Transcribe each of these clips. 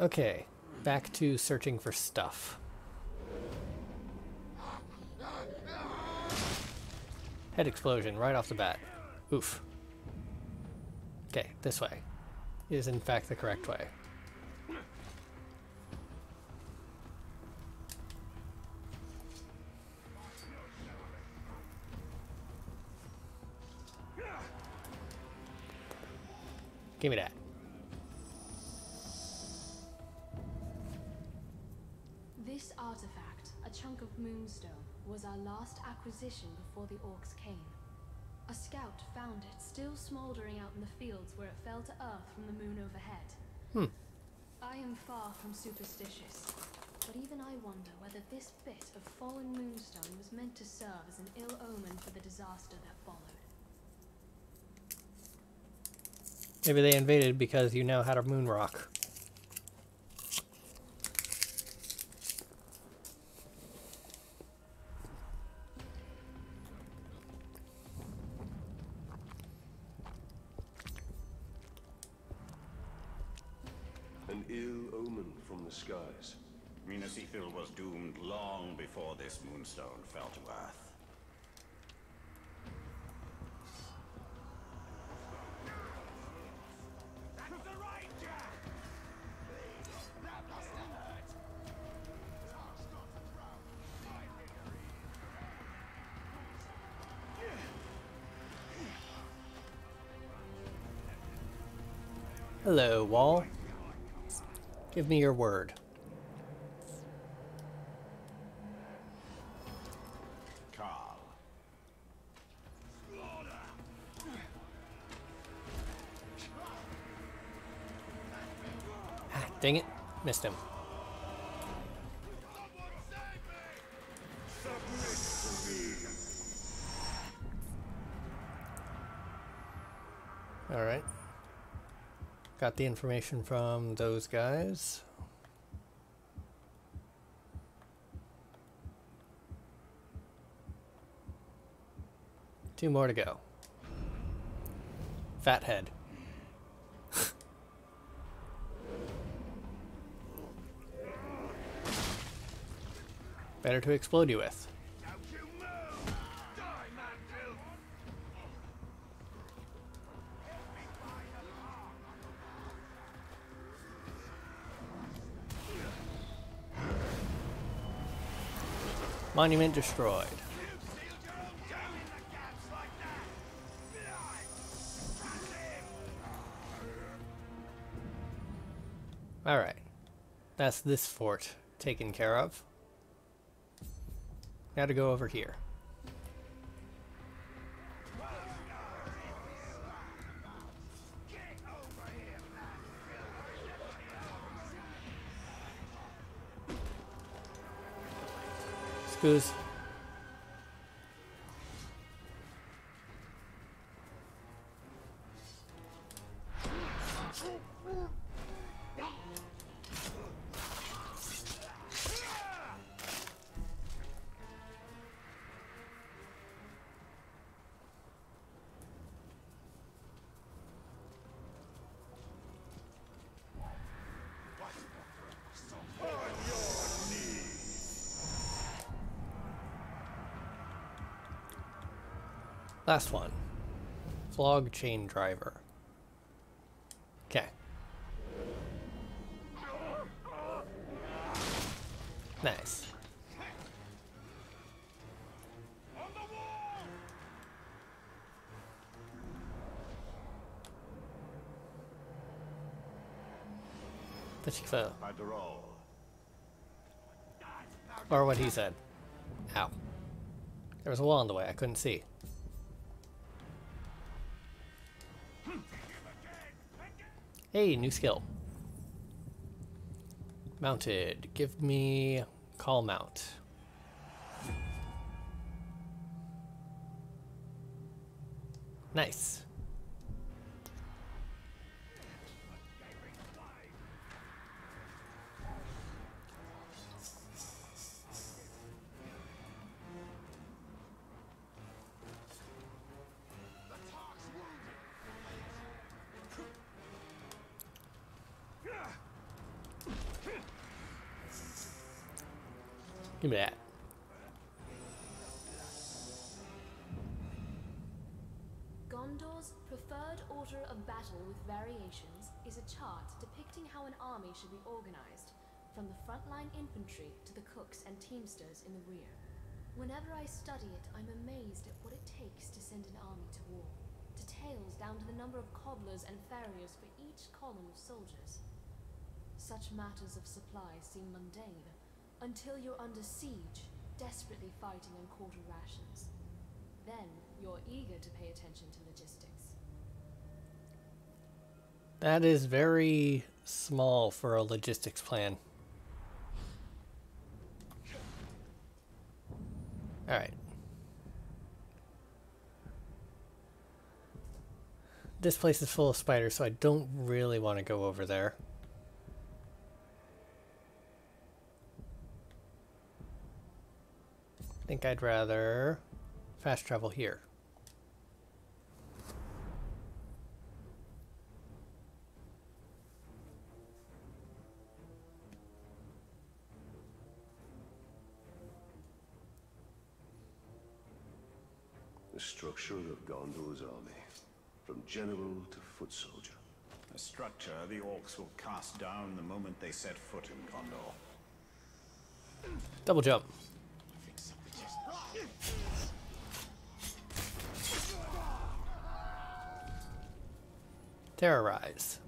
Okay, back to searching for stuff. Head explosion right off the bat. Oof. Okay, this way is in fact the correct way. Give me that. Moonstone, was our last acquisition before the orcs came. A scout found it still smoldering out in the fields where it fell to earth from the moon overhead. Hmm. I am far from superstitious, but even I wonder whether this bit of fallen moonstone was meant to serve as an ill omen for the disaster that followed. Maybe they invaded because you now had a moon rock. Hello, wall. Give me your word. Ah, dang it. Missed him. Got the information from those guys. Two more to go. Fathead. Better to explode you with. Monument destroyed. Alright. That's this fort taken care of. Now to go over here. Screws. Last one. Flog chain driver. Okay. Nice. After all, Or what he said. Ow. There was a wall in the way, I couldn't see. Hey, new skill. Mounted. Give me call mount. Nice. An army should be organized, from the frontline infantry to the cooks and teamsters in the rear. Whenever I study it, I'm amazed at what it takes to send an army to war. Details down to the number of cobblers and farriers for each column of soldiers. Such matters of supply seem mundane until you're under siege, desperately fighting on quarter rations. Then you're eager to pay attention to logistics. That is very small for a logistics plan. Alright. This place is full of spiders, so I don't really want to go over there. I think I'd rather fast travel here. The structure of Gondor's army, from general to foot soldier. A structure the orcs will cast down the moment they set foot in Gondor. Double jump. Terrorize.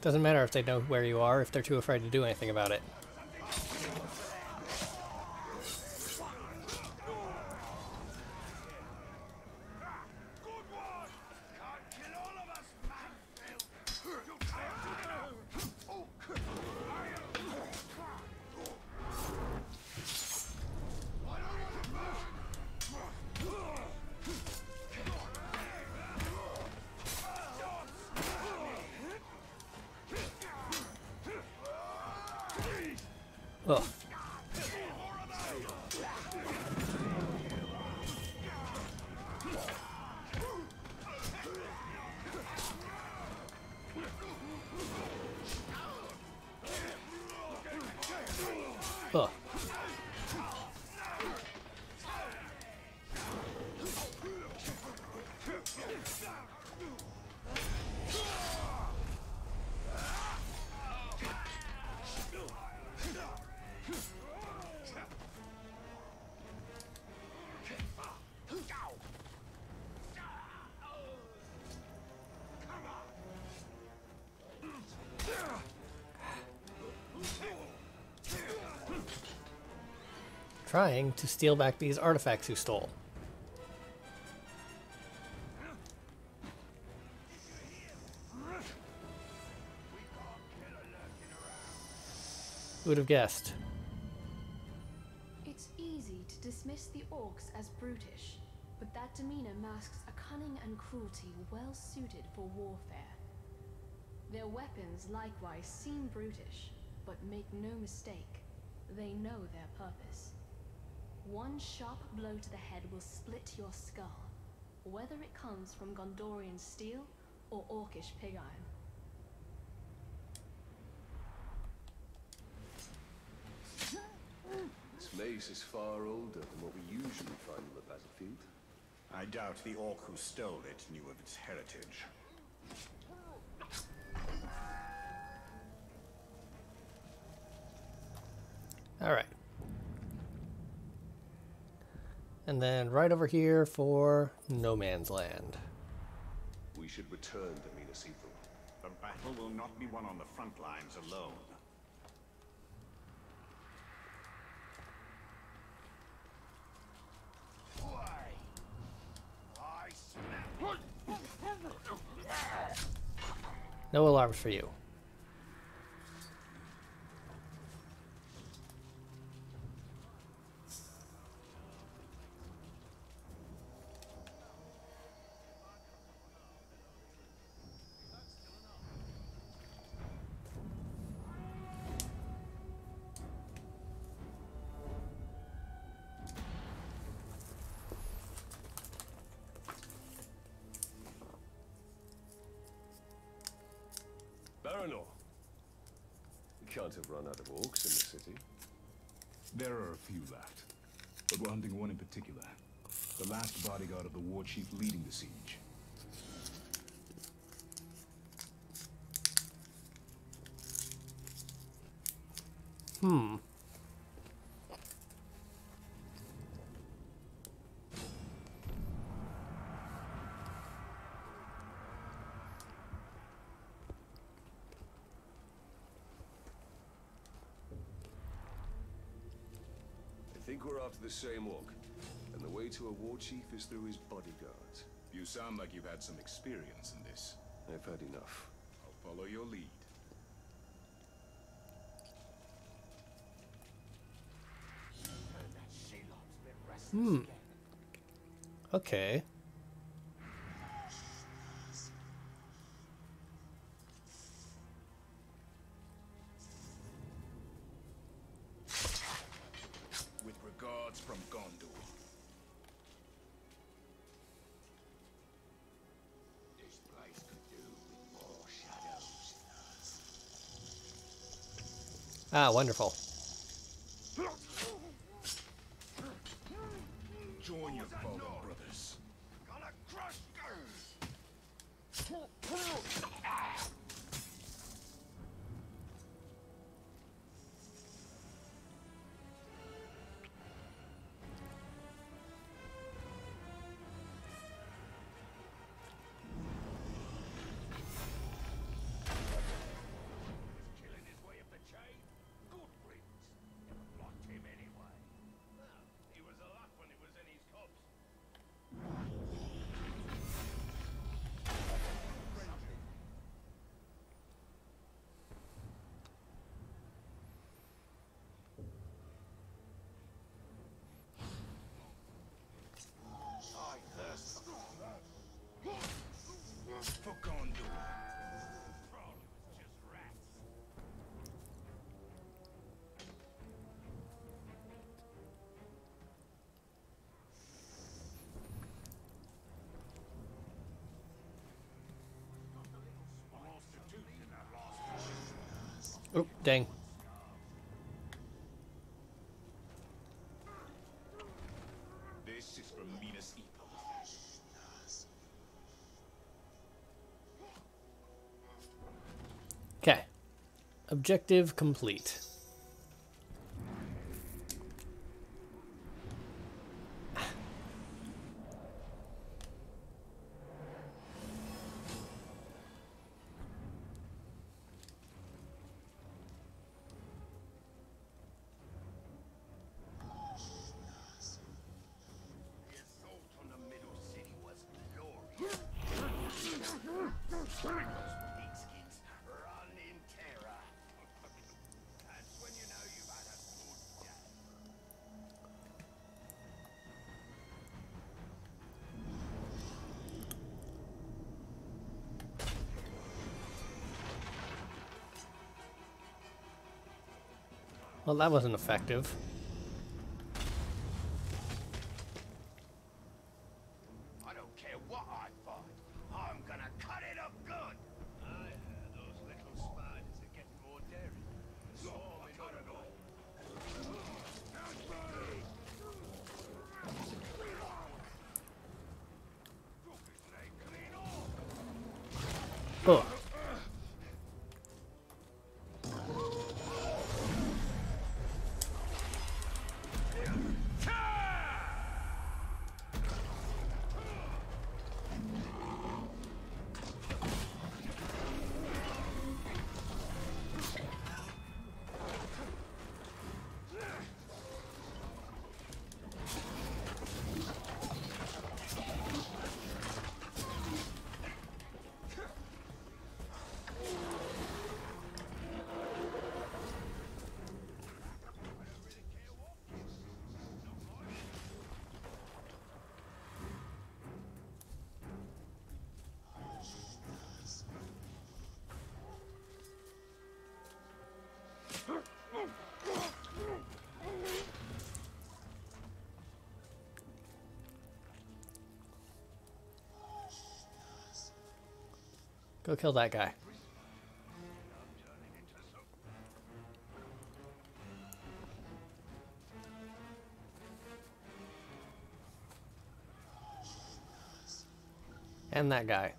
Doesn't matter if they know where you are if they're too afraid to do anything about it. Trying to steal back these artifacts you stole. Who would have guessed? It's easy to dismiss the orcs as brutish, but that demeanor masks a cunning and cruelty well suited for warfare. Their weapons likewise seem brutish, but make no mistake, they know their purpose. One sharp blow to the head will split your skull, whether it comes from Gondorian steel or orcish pig iron. This mace is far older than what we usually find on the battlefield. I doubt the orc who stole it knew of its heritage. Alright. And then right over here for No Man's Land. We should return to Minas Ithil. The battle will not be won on the front lines alone. No alarms for you. City. There are a few left, but we're hunting one in particular. The last bodyguard of the war chief leading the siege. Hmm. Same orc. And the way to a war chief is through his bodyguards. You sound like you've had some experience in this. I've had enough. I'll follow your lead. Hmm. Okay. Ah, wonderful. Oh, dang. This is from Minas Ithil. Okay. Objective complete. Well, that wasn't effective. Go kill that guy. And that guy.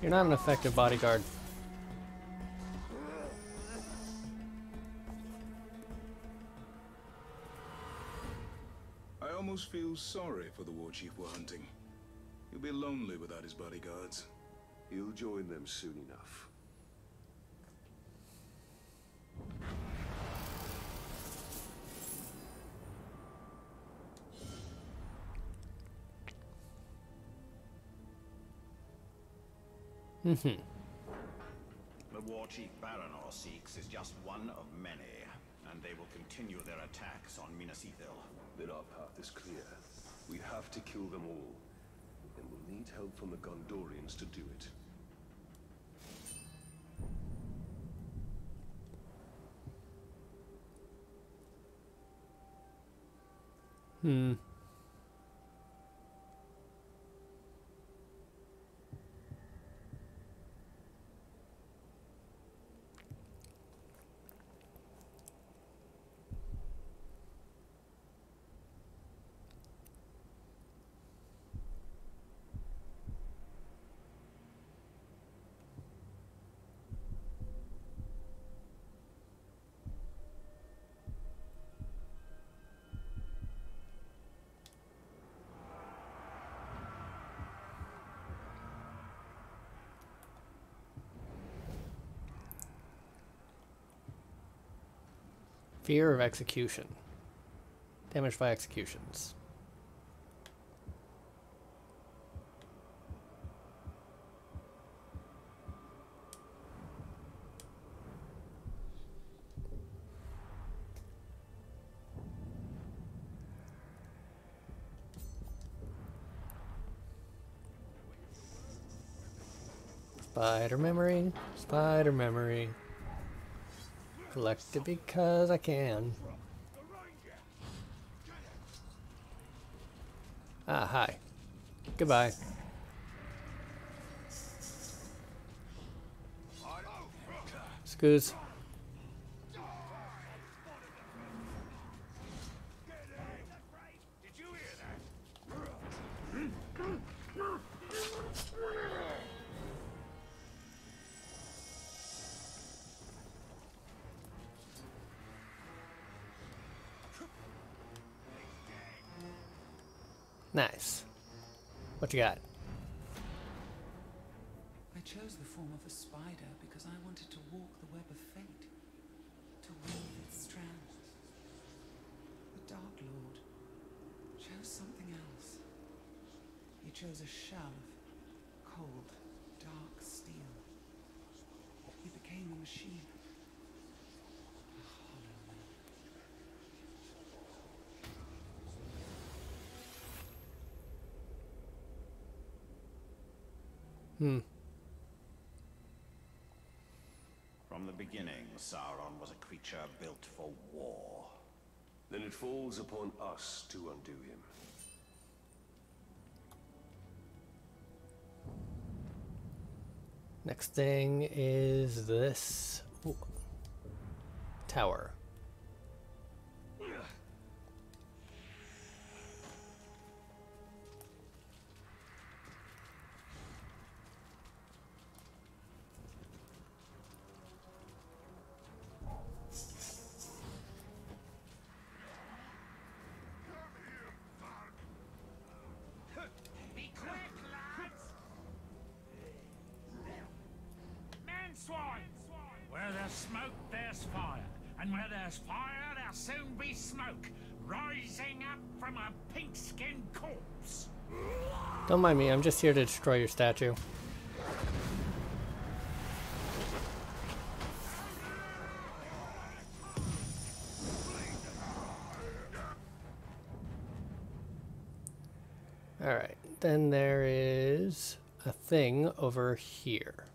You're not an effective bodyguard. I almost feel sorry for the war chief we're hunting. He'll be lonely without his bodyguards. He'll join them soon enough. Mm-hmm. The war chief Baranor seeks is just one of many, and they will continue their attacks on Minas Ithil. Then our path is clear. We have to kill them all. And we'll need help from the Gondorians to do it. Hmm. Fear of execution. Damage by executions. Spider memory, spider memory. Collect it because I can. Ah, hi. Goodbye. Scoos. Got? I chose the form of a spider because I wanted to walk the web of fate, to weave its strands. The Dark Lord chose something else. He chose a shell of cold, dark steel. He became a machine. A hollow man. Hmm. From the beginning, Sauron was a creature built for war. Then it falls upon us to undo him. Next thing is this Ooh. tower. There's fire. And where there's fire, there'll soon be smoke, rising up from a pink-skinned corpse. Don't mind me, I'm just here to destroy your statue. Alright, then there is a thing over here.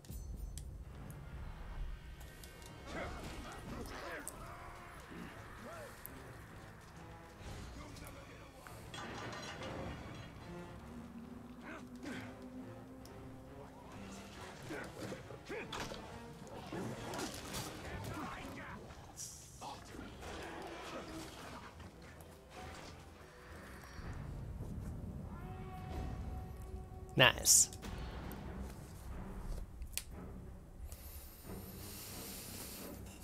Nice.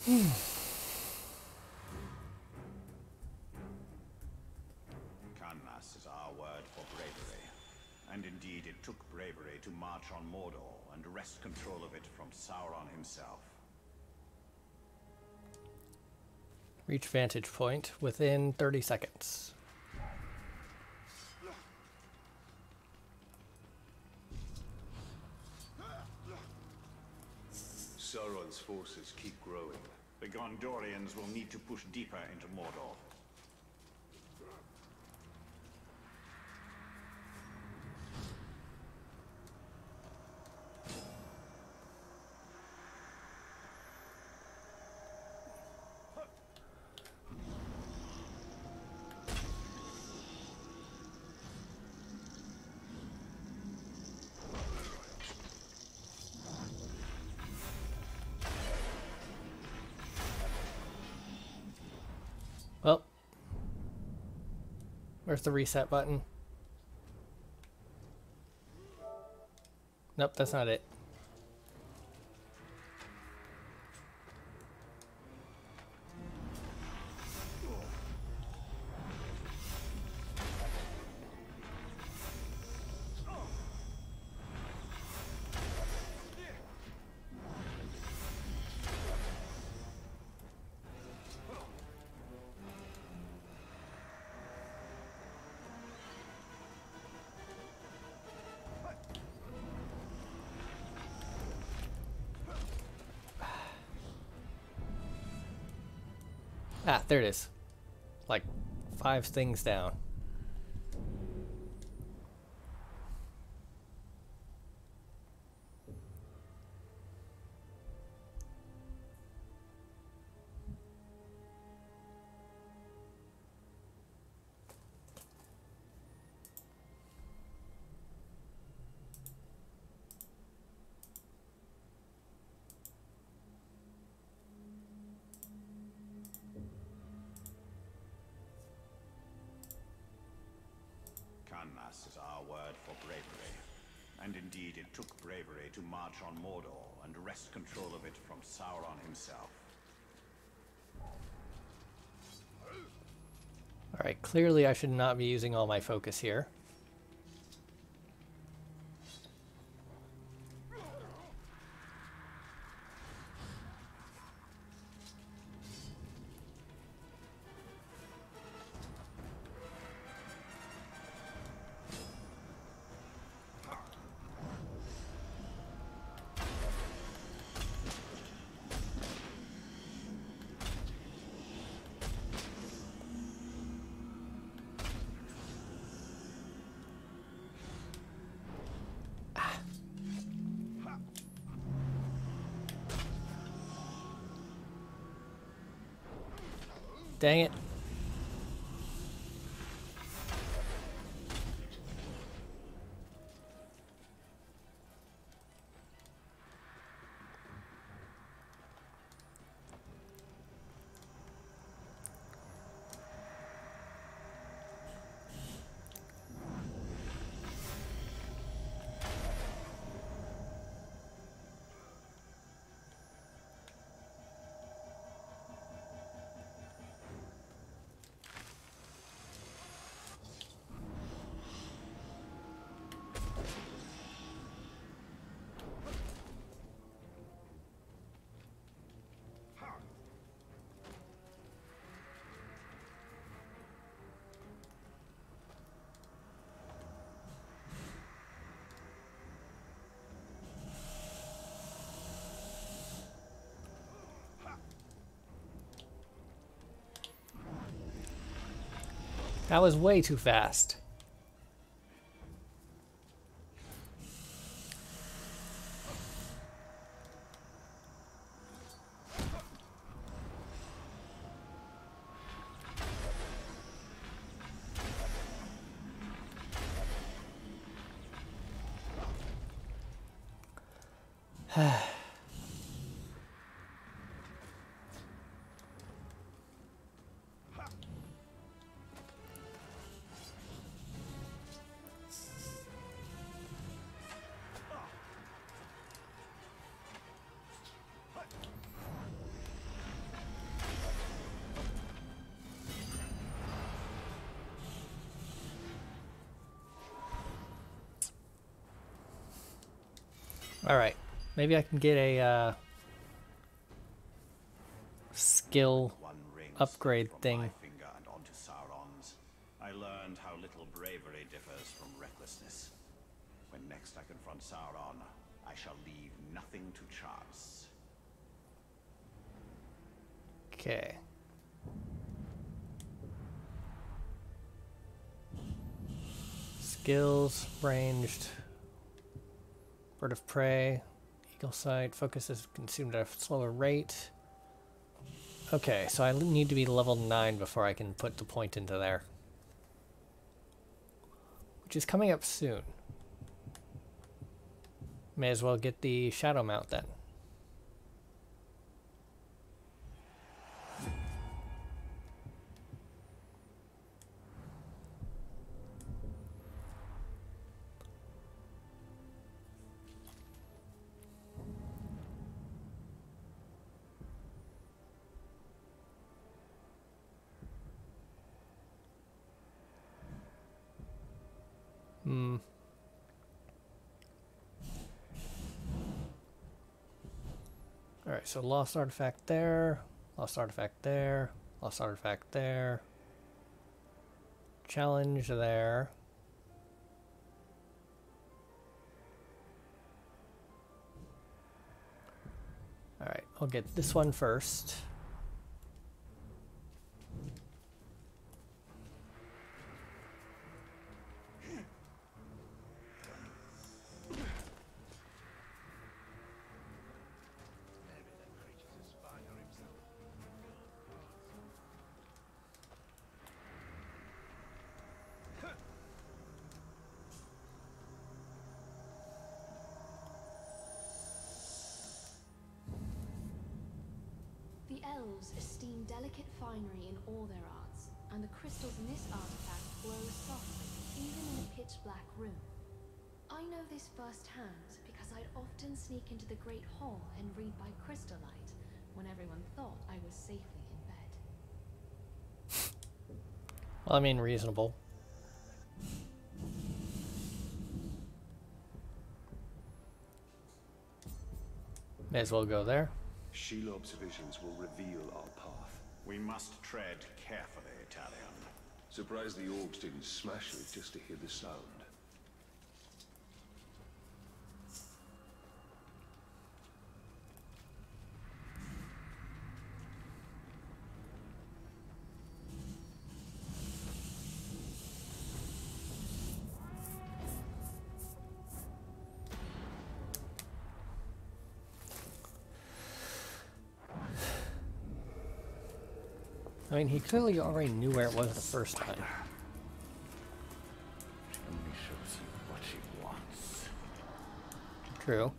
Kannas is our word for bravery. And indeed, it took bravery to march on Mordor and wrest control of it from Sauron himself. Reach vantage point within 30 seconds. Sauron's forces keep growing. The Gondorians will need to push deeper into Mordor. Well, where's the reset button? Nope, that's not it. There it is. Like five things down. Mordor and wrest control of it from Sauron himself. Alright, clearly I should not be using all my focus here. Dang it. That was way too fast. Maybe I can get a uh, skill upgrade thing. My finger and onto Sauron's. I learned how little bravery differs from recklessness. When next I confront Sauron, I shall leave nothing to chance. Okay. Skills, ranged, bird of prey, sight, focus is consumed at a slower rate. Okay, so I need to be level 9 before I can put the point into there. Which is coming up soon. May as well get the shadow mount then. So lost artifact there, lost artifact there, lost artifact there, challenge there. Alright, I'll get this one first. Delicate finery in all their arts, and the crystals in this artifact glow softly, even in a pitch black room. I know this firsthand because I'd often sneak into the Great Hall and read by crystal light when everyone thought I was safely in bed. Well, I mean, reasonable. May as well go there. Shelob's visions will reveal our path. We must tread carefully, Talion. Surprised the orcs didn't smash it just to hear the sound. Mean, he clearly already knew where it was the first time. Only shows you what she wants. True.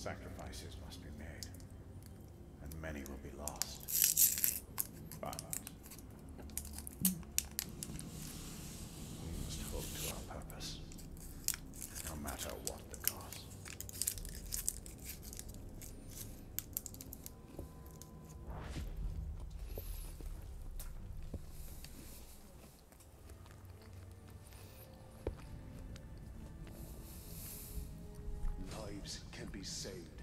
Sacrifices must be made, and many will be lost. Be saved.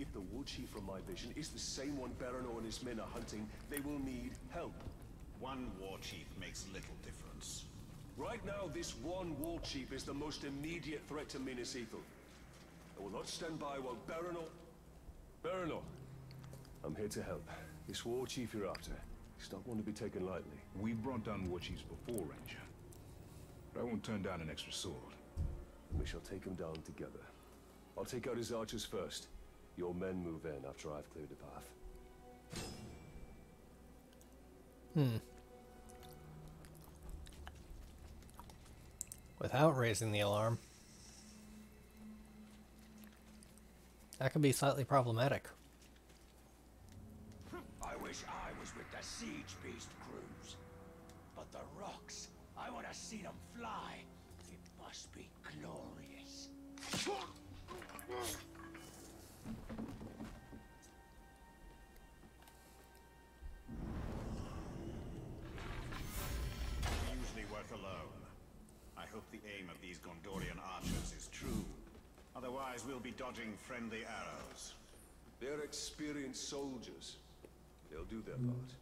If the war chief from my vision is the same one Baranor and his men are hunting, they will need help. One war chief makes little difference. Right now, this one war chief is the most immediate threat to Minas Ithil. I will not stand by while Baranor... Baranor, I'm here to help. This war chief you're after, he's not one to be taken lightly. We've brought down war chiefs before, Ranger. But I won't turn down an extra sword. And we shall take him down together. I'll take out his archers first. Your men move in after I've cleared the path. Hmm. Without raising the alarm. That could be slightly problematic. I wish I was with the Siege Beast crews. But the rocks, I want to see them fly. It must be glorious. Usually work alone. I hope the aim of these Gondorian archers is true. Otherwise, we'll be dodging friendly arrows. They're experienced soldiers. They'll do their part.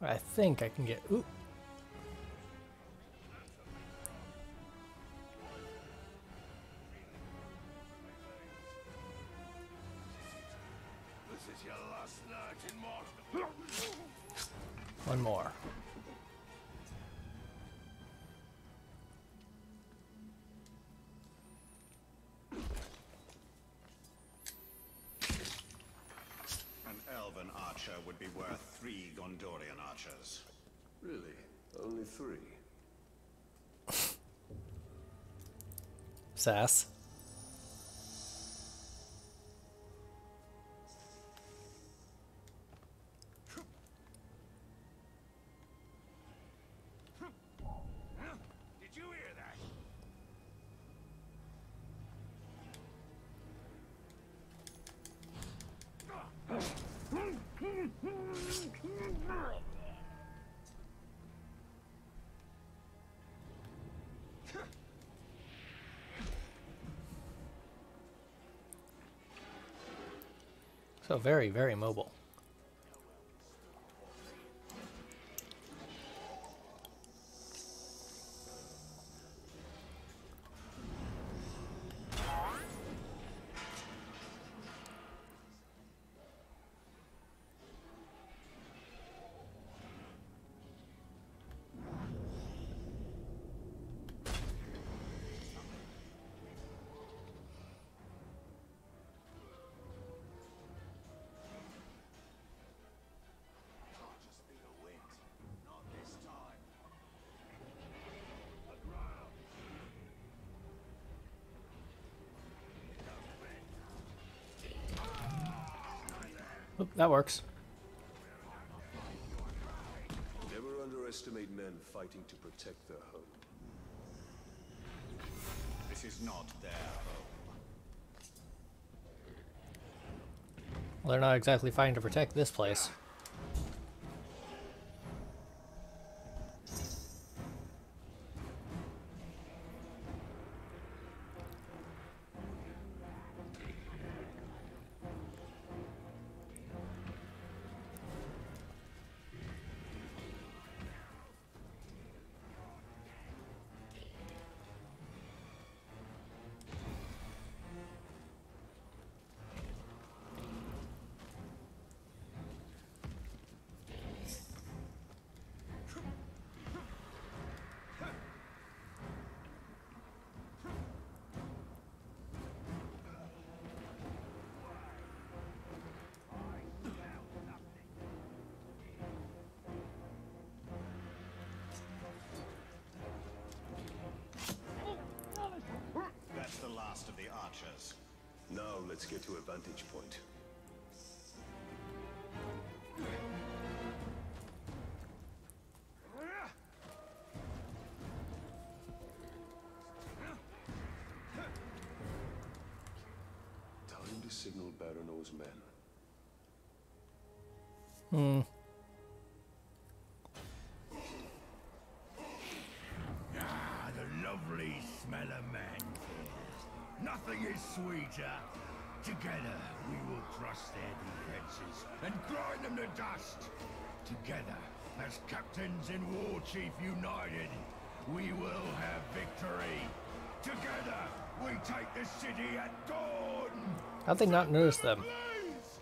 I think I can get. Ooh. This is your last night in One more. An elven archer would be worth three Gondorian archers. Really? Only three? Sass. So very, very mobile. Oop, that works. Never underestimate men fighting to protect their home. This is not their home. Well, they're not exactly fighting to protect this place. Vantage point. Time to signal Baranor's men. Hmm. Ah, the lovely smell of man. Nothing is sweeter. Together, we will crush their defenses and grind them to dust. Together, as captains and war chief united, we will have victory. Together, we take the city at dawn. How'd they not notice them? Blaze!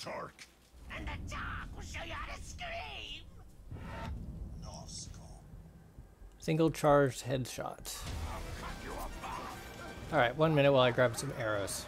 Tark. And the dark will show you how to scream! Single charged headshot. Alright, one minute while I grab some arrows.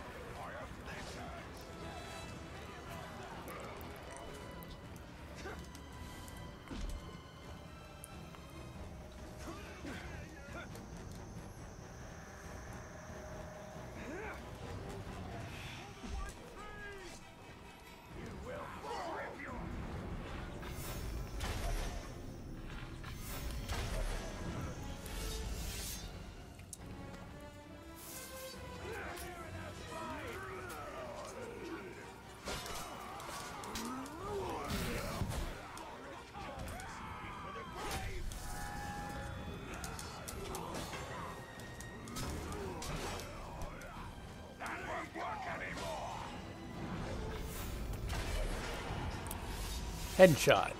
Headshot.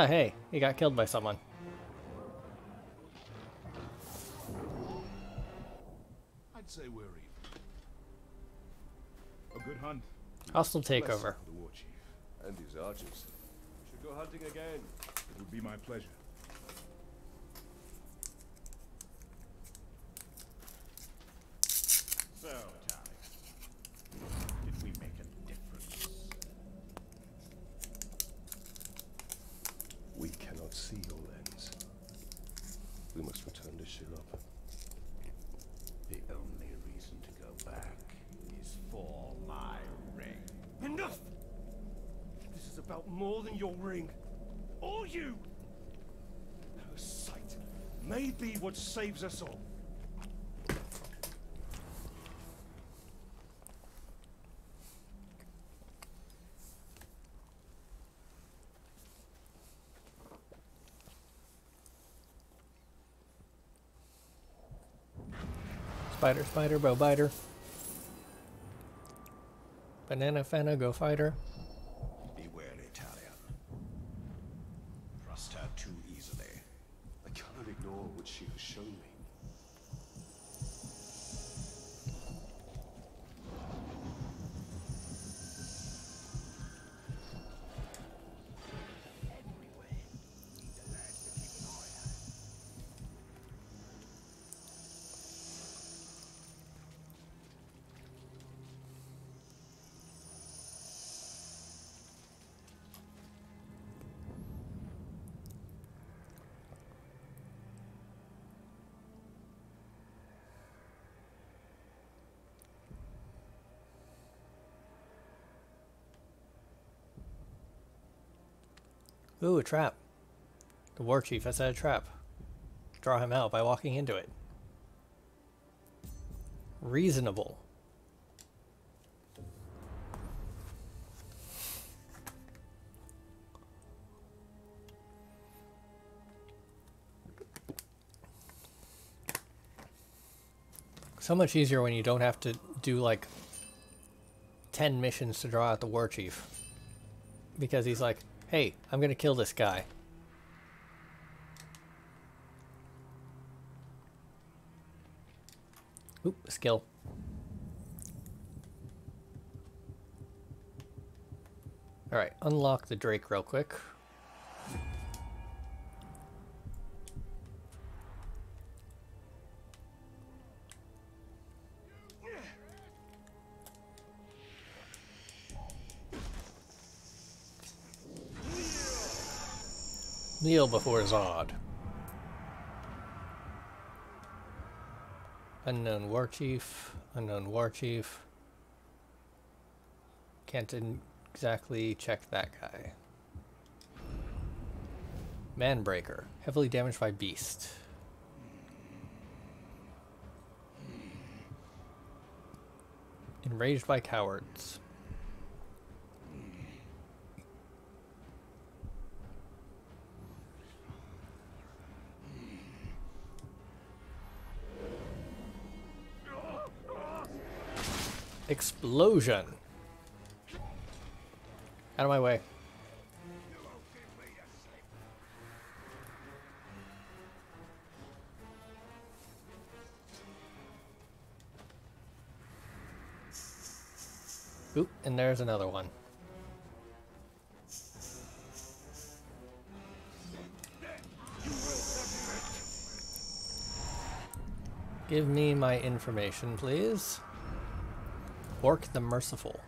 Ah, hey. he got killed by someone. I'd say we're even. A good hunt. Hostile takeover. The war chief. And his archers. We Should go hunting again. It would be my pleasure. So, Talion, did we make a difference? We cannot see your lens. We must return to Shelob. The only reason to go back is for my ring. Enough! This is about more than your ring. Or you! Her sight may be what saves us all. Spider, spider, bow biter. Banana fana, go fighter. Be wary, Talion. Trust her too easily. Cannot ignore what she has shown me. Ooh, a trap. The war chief has set a trap. Draw him out by walking into it. Reasonable. So much easier when you don't have to do like 10 missions to draw out the war chief. Because he's like, hey, I'm gonna kill this guy. Oop, skill. Alright, unlock the Drake real quick. Kneel before Zod. Unknown War Chief. Unknown War Chief. Can't exactly check that guy. Manbreaker. Heavily damaged by Beast. Enraged by cowards. Explosion. Out of my way. Oop, and there's another one. Give me my information, please. Orc the Merciful.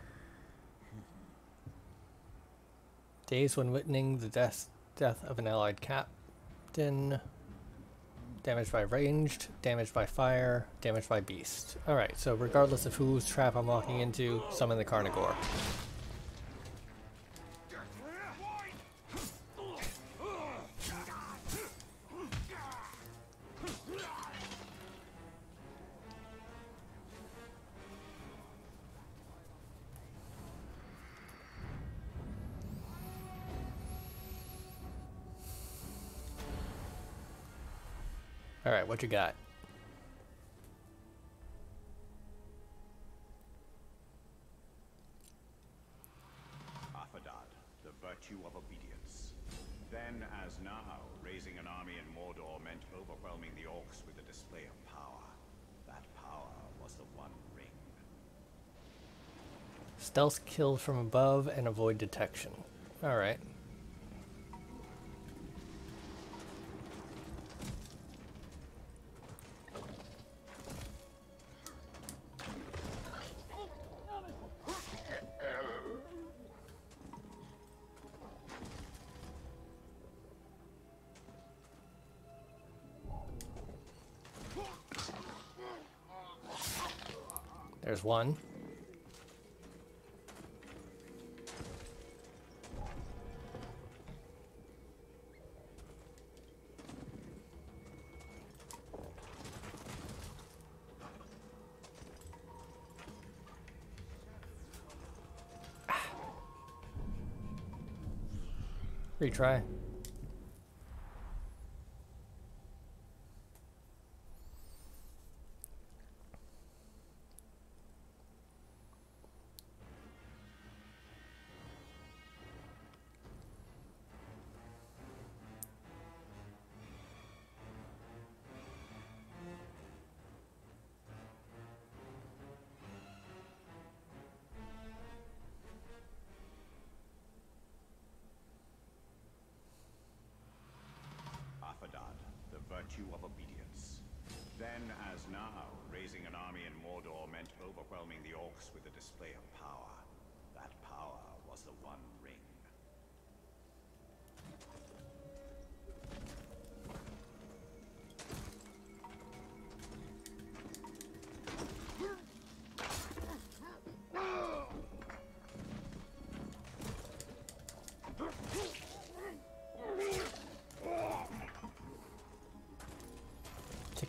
Days when witnessing the death, death of an allied captain. Damaged by ranged, damaged by fire, damaged by beast. Alright, so regardless of whose trap I'm walking into, summon the Carnivore. What you got? Afadad, the virtue of obedience. Then, as now, raising an army in Mordor meant overwhelming the orcs with a display of power. That power was the One Ring. Stealth kill from above and avoid detection. Alright. One. Retry.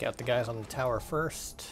Take out the guys on the tower first.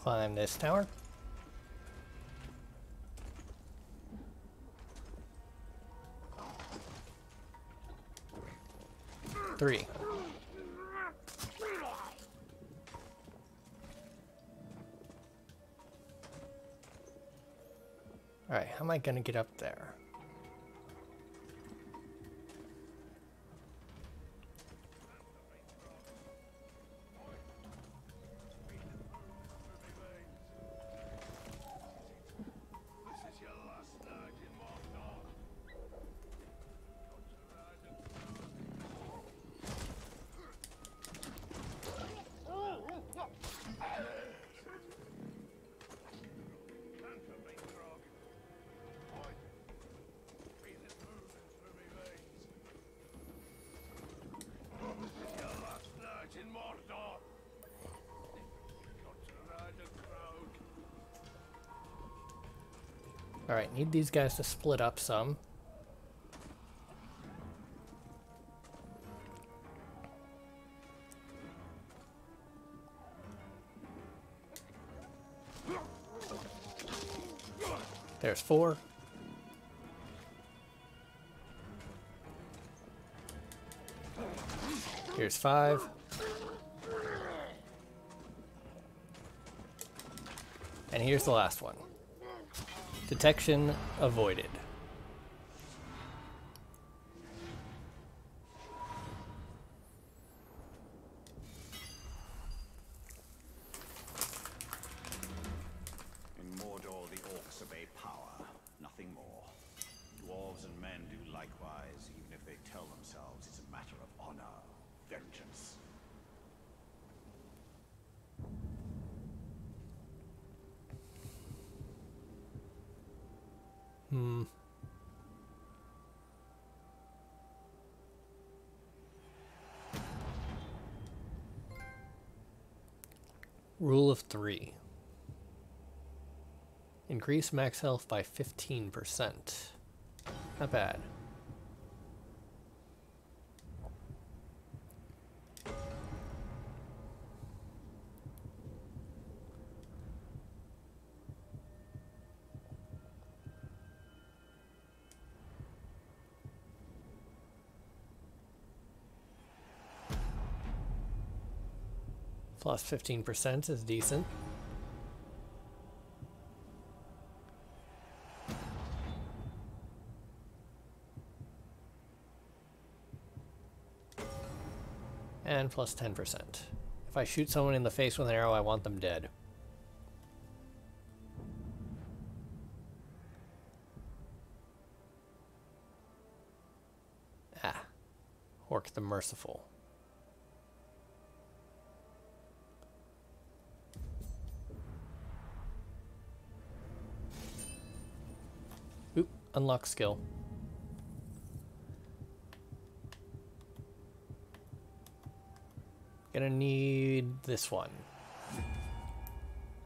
Climb this tower. Three. Alright, how am I gonna get up there? Alright, need these guys to split up some. There's four. Here's five. And here's the last one. Detection avoided. In Mordor, the orcs obey power, nothing more. Dwarves and men do likewise, even if they tell themselves it's a matter of honor, vengeance. Hmm. Rule of three. Increase max health by 15%. Not bad. Plus 15% is decent. And plus 10%. If I shoot someone in the face with an arrow, I want them dead. Ah. Orc the Merciful. Unlock skill. Gonna need this one.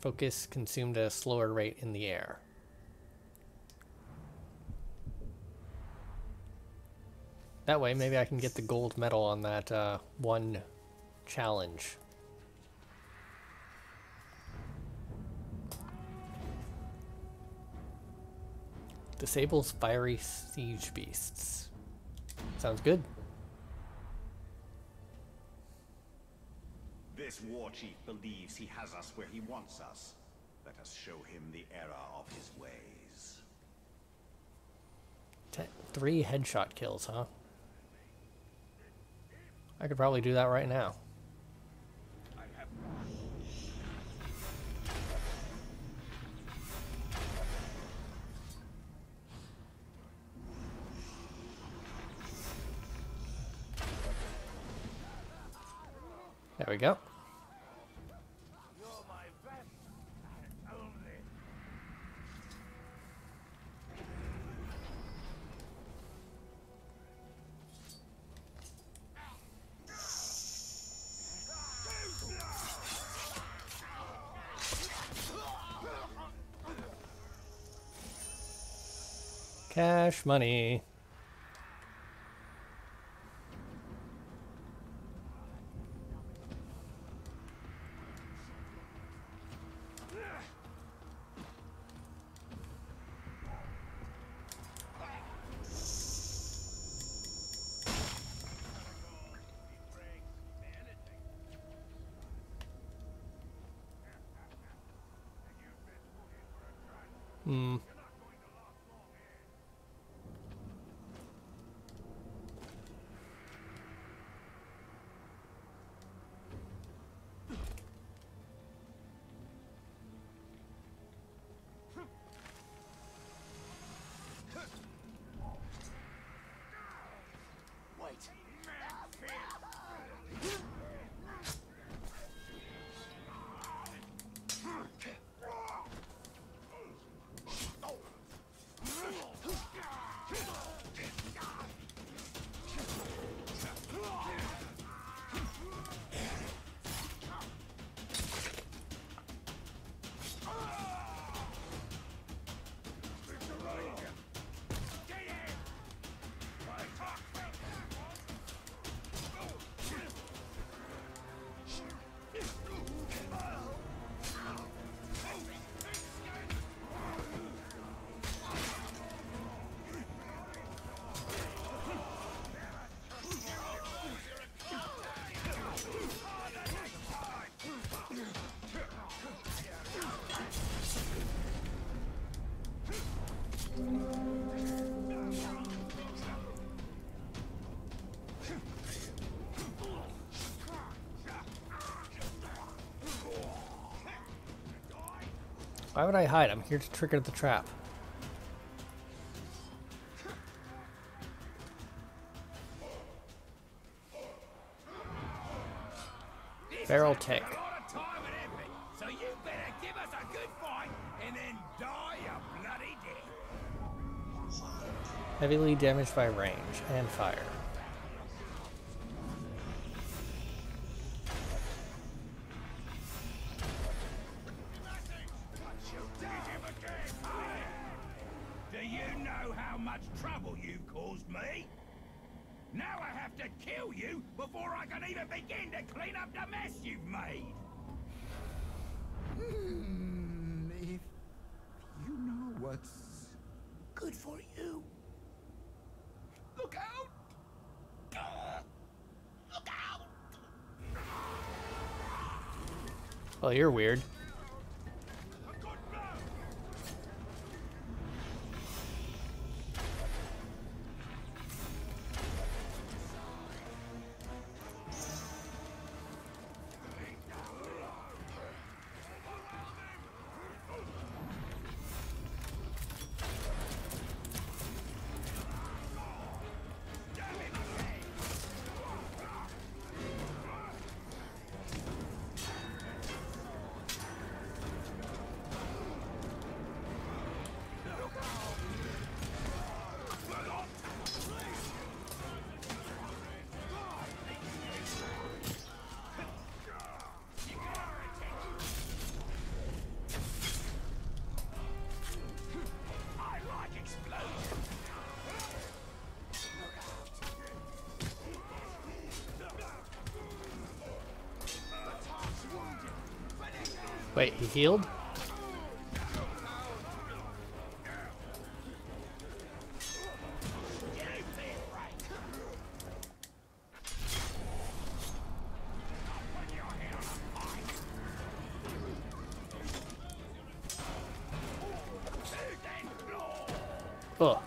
Focus consumed at a slower rate in the air. That way, maybe I can get the gold medal on that uh, one challenge. Disables fiery siege beasts. Sounds good. This war chief believes he has us where he wants us. Let us show him the error of his ways. Ten, three headshot kills, huh? I could probably do that right now. There we go. Cash money. Why would I hide? I'm here to trigger the trap. Barrel take. A lot of time and effort, so you better give us a good fight and then die a bloody death. Heavily damaged by range and fire. You're weird. Healed? Ugh.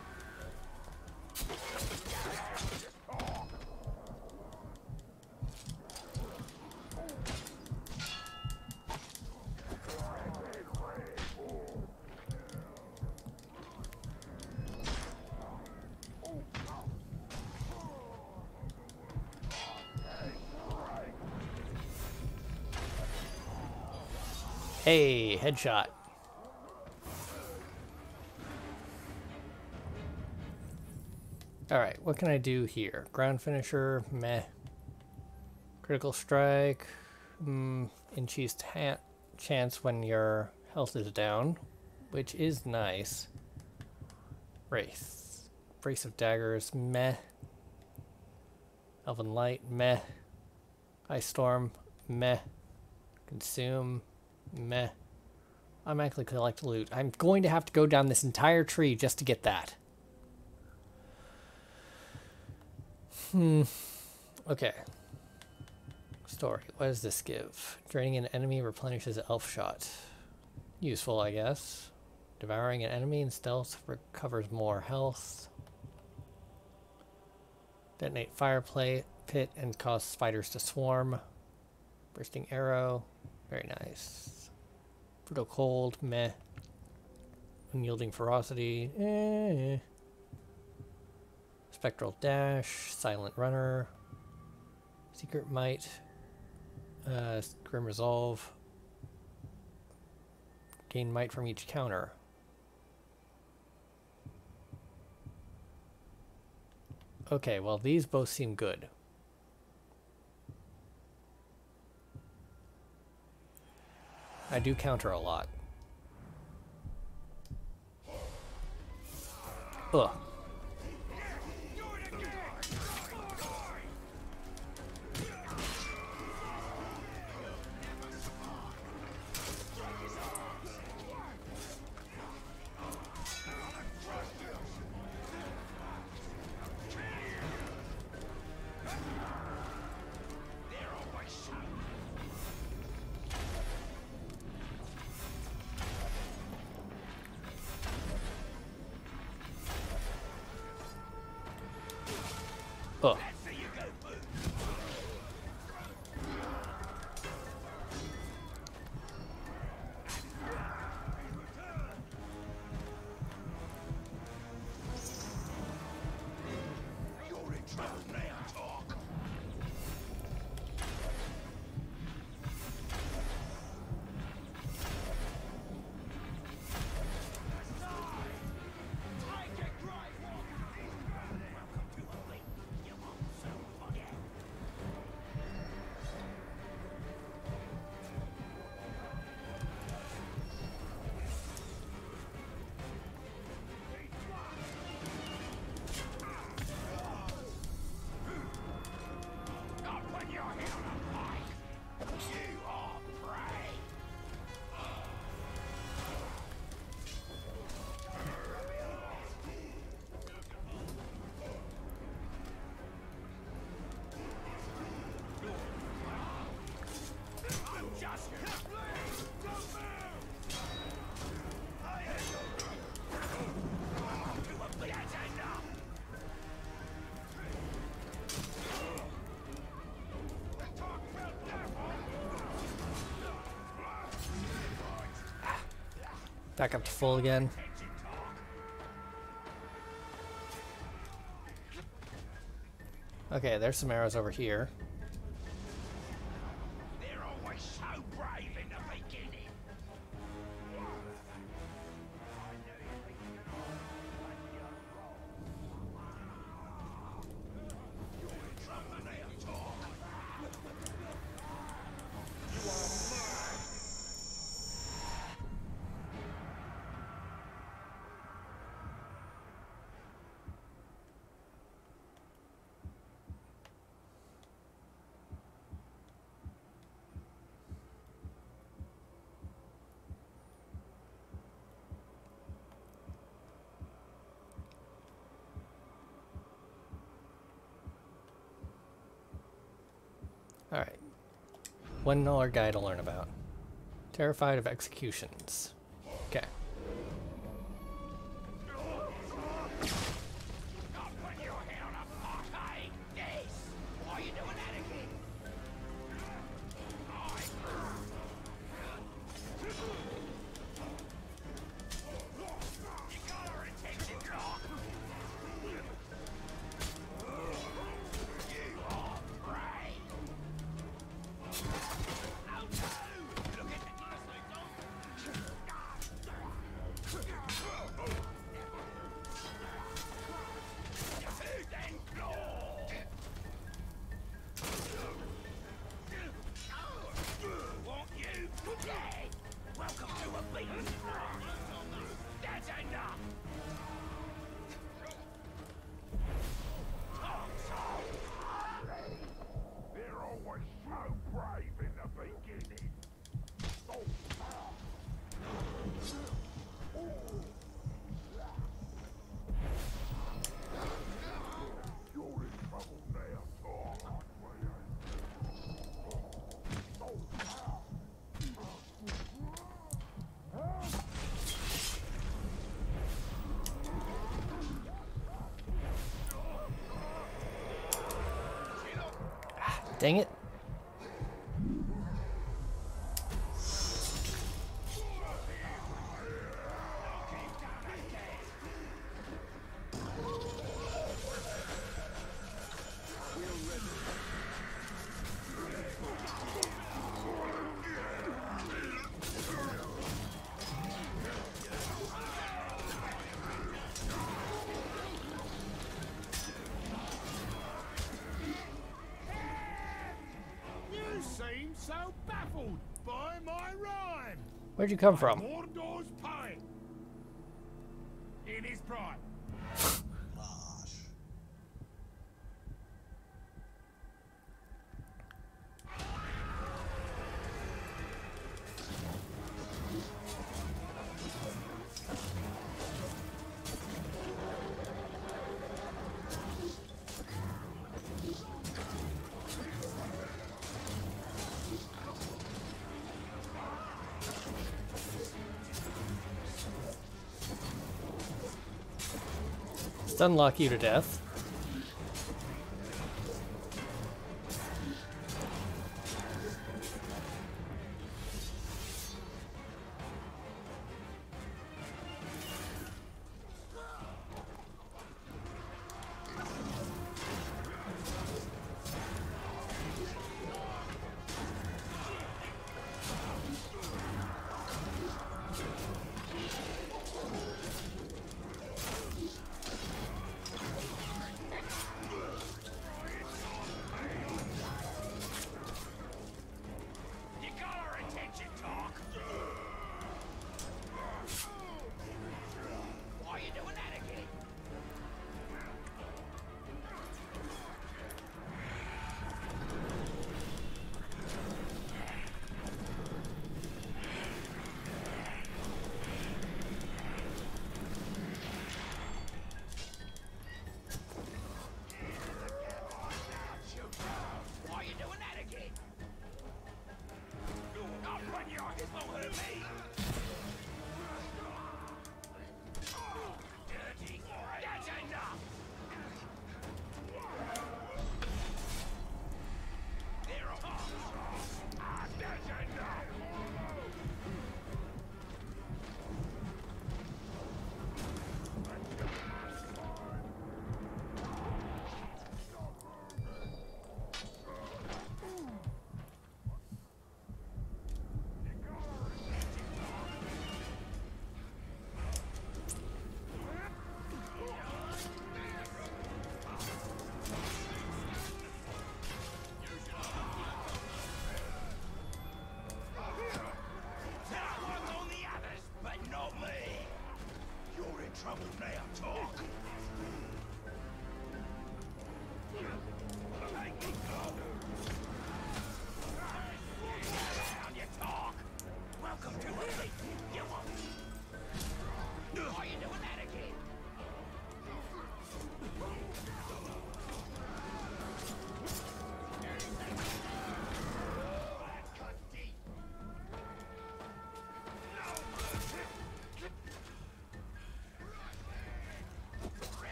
Hey, headshot. Alright, what can I do here? Ground finisher, meh. Critical strike, mm, increased ha- chance when your health is down, which is nice. Wraith. Brace of daggers, meh. Elven light, meh. Ice storm, meh. Consume, meh. I'm actually collect loot. I'm going to have to go down this entire tree just to get that. Hmm. Okay. Story. What does this give? Draining an enemy replenishes elf shot. Useful, I guess. Devouring an enemy in stealth recovers more health. Detonate fire pit and cause spiders to swarm. Bursting arrow. Very nice. Brutal cold. Meh. Unyielding ferocity. Eh. Spectral Dash, Silent Runner, Secret Might, uh, Grim Resolve, gain might from each counter. Okay, well these both seem good. I do counter a lot. Ugh. Back up to full again. Okay, there's some arrows over here. Alright. One more dollar guy to learn about. Terrified of executions. Okay. So baffled by my rhyme. Where'd you come from? Stun lock you to death.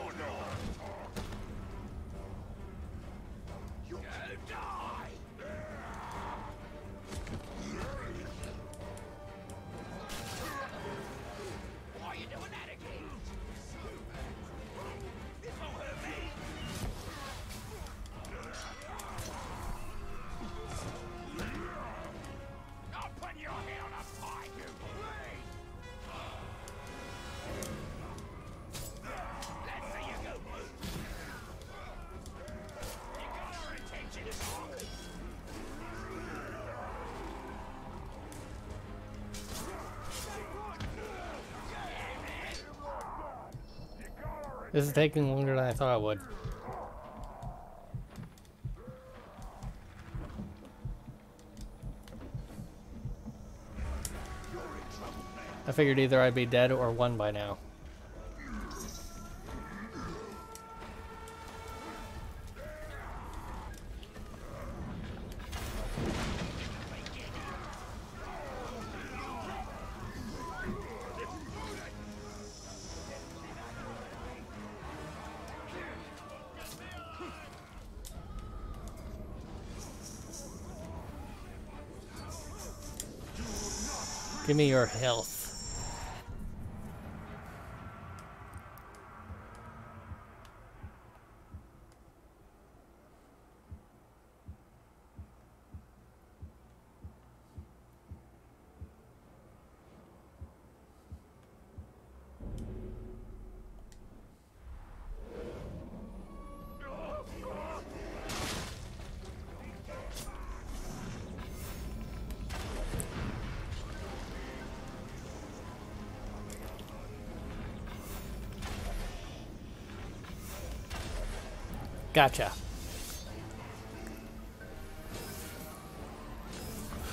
Oh no! This is taking longer than I thought it would. I figured either I'd be dead or won by now. Give me your health. Gotcha.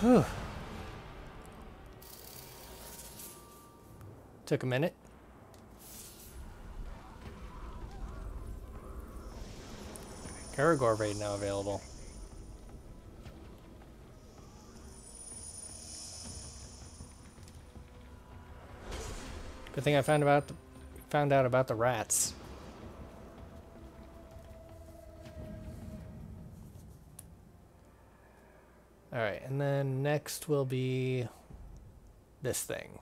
Whew. Took a minute. Caragor raid now available. Good thing I found about the, found out about the rats. Alright, and then next will be this thing.